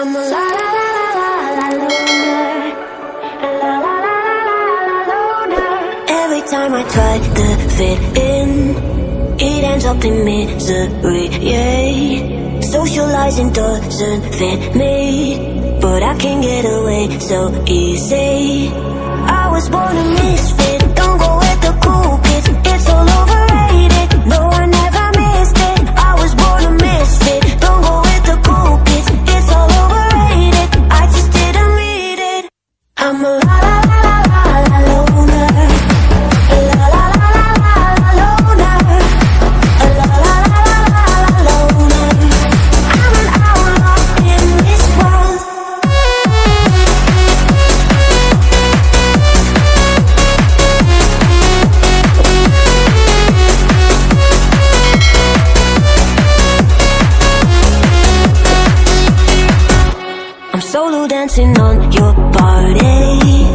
I'm a la la la la la loner. A la la la la la la loner. Every time I try to fit in, it ends up in misery. Yeah, socializing doesn't fit me, but I can get away so easy. I'm a la la la solo dancing on your party.